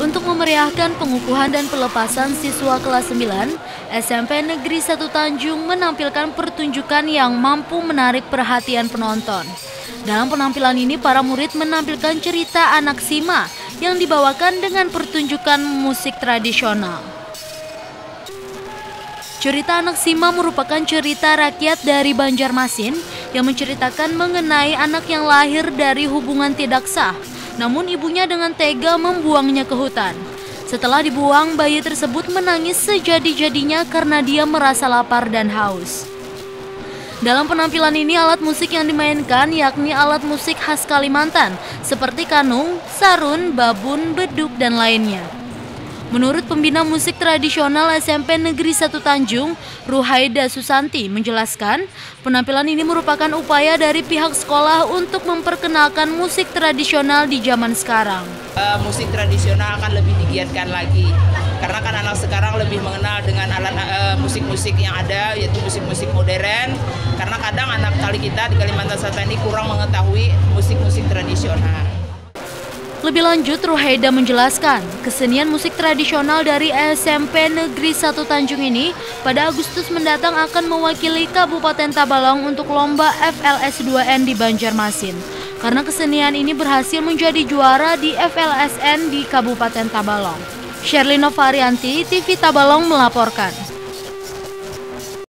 Untuk memeriahkan pengukuhan dan pelepasan siswa kelas 9, SMP Negeri 1 Tanjung menampilkan pertunjukan yang mampu menarik perhatian penonton. Dalam penampilan ini, para murid menampilkan cerita anak Sima yang dibawakan dengan pertunjukan musik tradisional. Cerita anak Sima merupakan cerita rakyat dari Banjarmasin yang menceritakan mengenai anak yang lahir dari hubungan tidak sah namun ibunya dengan tega membuangnya ke hutan. Setelah dibuang, bayi tersebut menangis sejadi-jadinya karena dia merasa lapar dan haus. Dalam penampilan ini alat musik yang dimainkan yakni alat musik khas Kalimantan seperti kanung, sarun, babun, beduk, dan lainnya. Menurut pembina musik tradisional SMP Negeri 1 Tanjung, Ruhaida Susanti menjelaskan, penampilan ini merupakan upaya dari pihak sekolah untuk memperkenalkan musik tradisional di zaman sekarang. Uh, musik tradisional akan lebih digiatkan lagi, karena kan anak sekarang lebih mengenal dengan alat uh, musik-musik yang ada, yaitu musik-musik modern. Karena kadang anak kali kita di Kalimantan Selatan ini kurang mengetahui musik-musik tradisional. Lebih lanjut, Ruhaida menjelaskan, kesenian musik tradisional dari SMP Negeri 1 Tanjung ini pada Agustus mendatang akan mewakili Kabupaten Tabalong untuk lomba FLS 2N di Banjarmasin. Karena kesenian ini berhasil menjadi juara di FLSN di Kabupaten Tabalong. Sherlino Varianti, TV Tabalong melaporkan.